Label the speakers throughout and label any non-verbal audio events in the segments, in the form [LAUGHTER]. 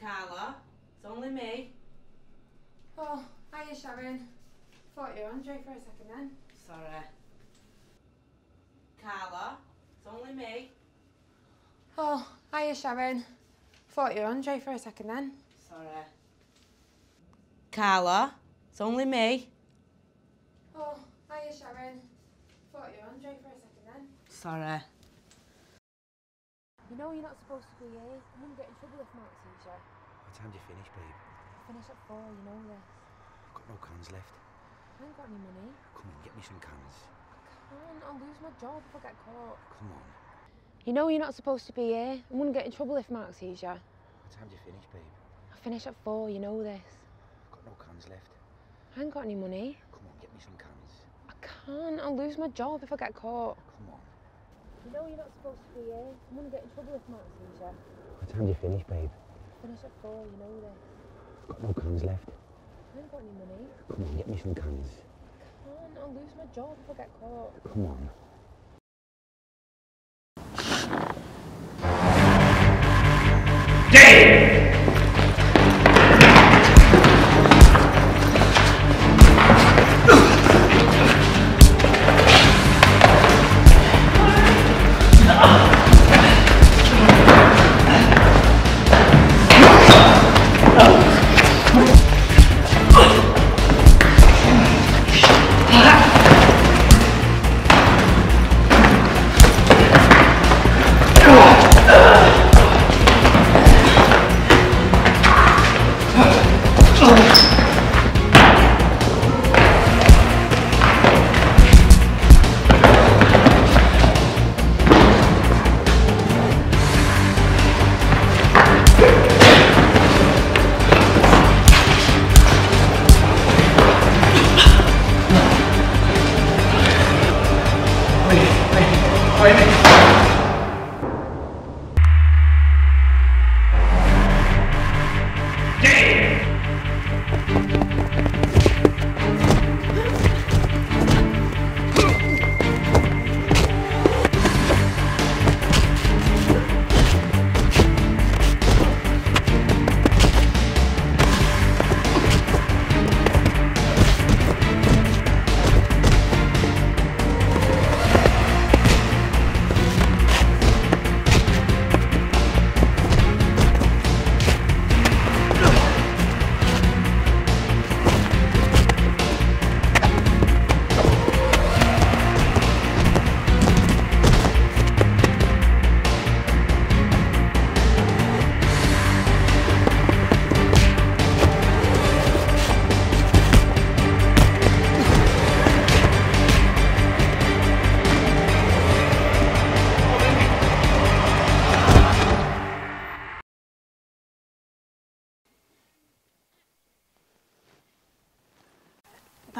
Speaker 1: Carla, it's only me.
Speaker 2: Oh, hiya Sharon. Thought you were Andre for a second then.
Speaker 1: Sorry. Carla, it's only me.
Speaker 2: Oh, hiya Sharon. Thought you were Andre for a second then.
Speaker 1: Sorry. Carla, it's only me.
Speaker 2: Oh, hiya Sharon. Thought you were Andre for a second then.
Speaker 1: Sorry.
Speaker 2: You know you're not supposed to be here. I'm gonna get in trouble if Mark sees you.
Speaker 3: What time do you finish, babe?
Speaker 2: I Finish at four, you know this.
Speaker 3: I've got no cans left.
Speaker 2: I ain't got any money.
Speaker 3: Come on, get me some cans.
Speaker 2: I can't, I'll lose my job if I get caught.
Speaker 3: Come on.
Speaker 2: You know you're not supposed to be here. I'm gonna get in trouble if Mark sees you.
Speaker 3: What time do you finish, babe?
Speaker 2: I finish at four, you know this.
Speaker 3: I've got no cans left.
Speaker 2: I ain't got any money.
Speaker 3: Come on, get me some cans.
Speaker 2: I can't, I'll lose my job if I get caught.
Speaker 3: Come on.
Speaker 2: You know you're not supposed to be here. I'm gonna get in trouble if Mark sees you.
Speaker 3: What time do you finish, babe?
Speaker 2: Finish at four, you know this.
Speaker 3: I've got no cans left.
Speaker 2: I haven't got any money.
Speaker 3: Come on, get me some cans.
Speaker 2: Can't, I'll lose my job if I get caught.
Speaker 3: Come on.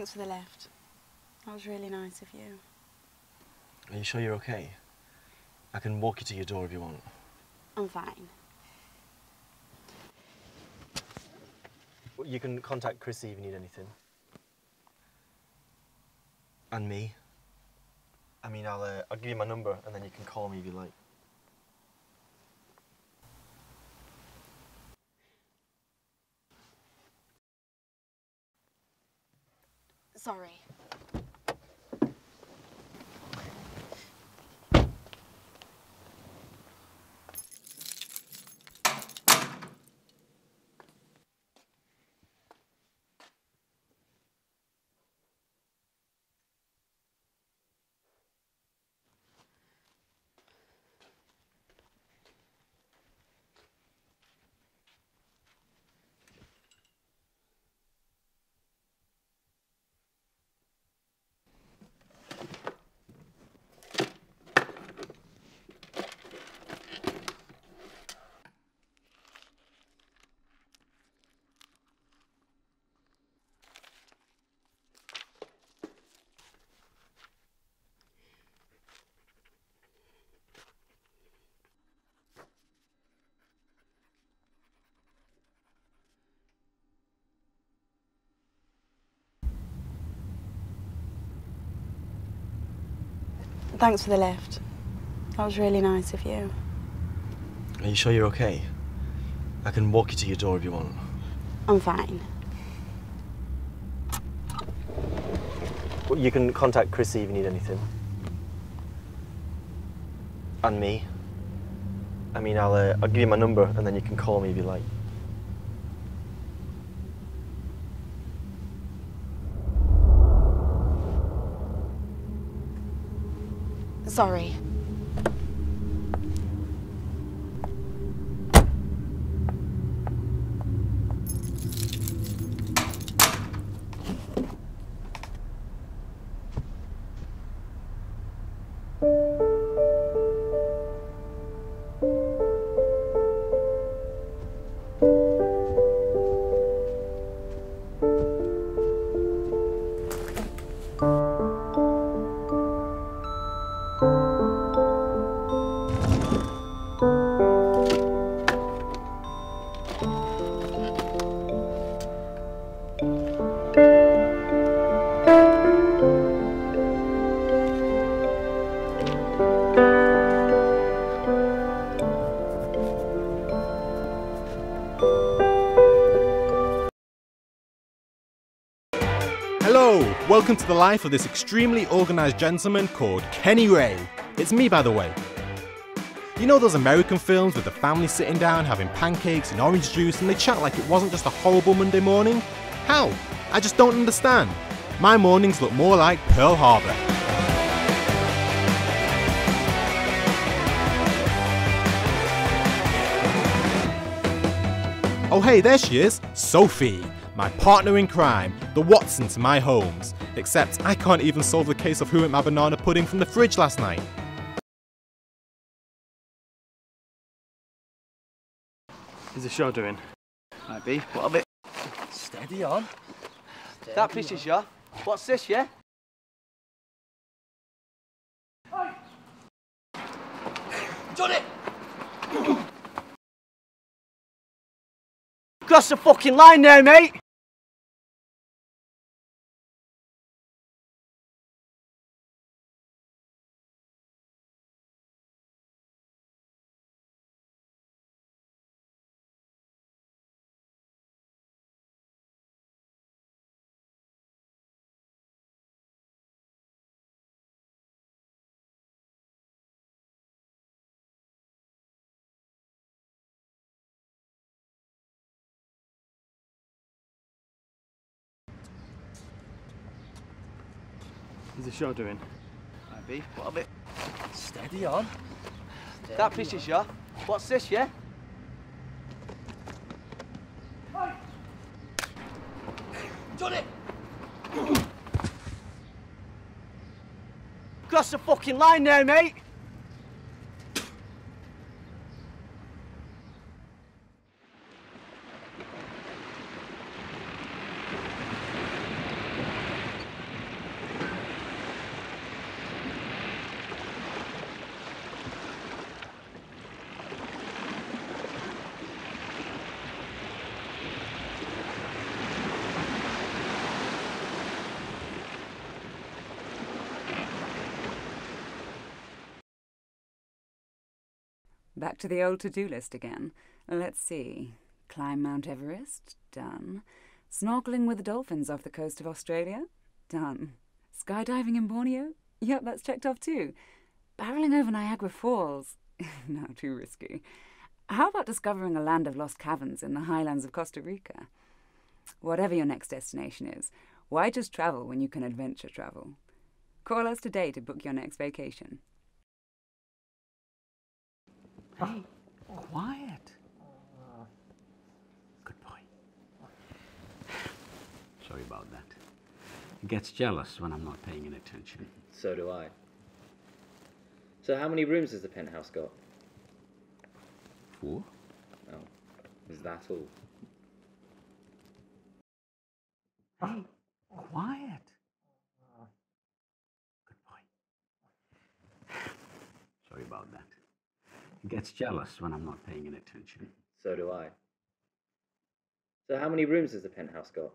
Speaker 4: Thanks for the lift. That was really nice of you.
Speaker 5: Are you sure you're okay? I can walk you to your door if you want.
Speaker 4: I'm fine.
Speaker 5: You can contact Chrissy if you need anything. And me. I mean, I'll, uh, I'll give you my number and then you can call me if you like.
Speaker 4: Sorry. Thanks for the lift. That was really nice of you.
Speaker 5: Are you sure you're okay? I can walk you to your door if you want.
Speaker 4: I'm fine.
Speaker 5: Well, You can contact Chrissy if you need anything. And me. I mean, I'll, uh, I'll give you my number and then you can call me if you like.
Speaker 4: Sorry.
Speaker 6: Welcome to the life of this extremely organised gentleman called Kenny Ray. It's me, by the way. You know those American films with the family sitting down having pancakes and orange juice and they chat like it wasn't just a horrible Monday morning? How? I just don't understand. My mornings look more like Pearl Harbor. Oh, hey, there she is, Sophie, my partner in crime, the Watson to my Holmes. Except I can't even solve the case of who ate my banana pudding from the fridge last night.
Speaker 5: Is the show doing?
Speaker 7: Might be. What a bit. Steady on. that pisses you. What's this, yeah? Done it! Cross the fucking line there, mate!
Speaker 5: Is the show doing?
Speaker 7: Might be. What a bit. Steady on. that pisses you. What's this, yeah? Done it! Cross the fucking line there, mate!
Speaker 8: Back to the old to do list again. Let's see. Climb Mount Everest? Done. Snorkeling with the dolphins off the coast of Australia? Done. Skydiving in Borneo? Yep, that's checked off too. Barreling over Niagara Falls? [LAUGHS] no, too risky. How about discovering a land of lost caverns in the highlands of Costa Rica? Whatever your next destination is, why just travel when you can adventure travel? Call us today to book your next vacation.
Speaker 9: Hey, quiet. Good boy. Sorry about that. He gets jealous when I'm not paying any attention.
Speaker 10: So do I. So how many rooms has the penthouse got?
Speaker 9: Four?
Speaker 10: Oh, is that all?
Speaker 9: Hey, quiet. Good boy. [SIGHS] Sorry about that. Gets jealous when I'm not paying any attention.
Speaker 10: So do I. So how many rooms has the penthouse got?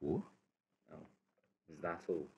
Speaker 9: Four?
Speaker 10: Oh, is that all?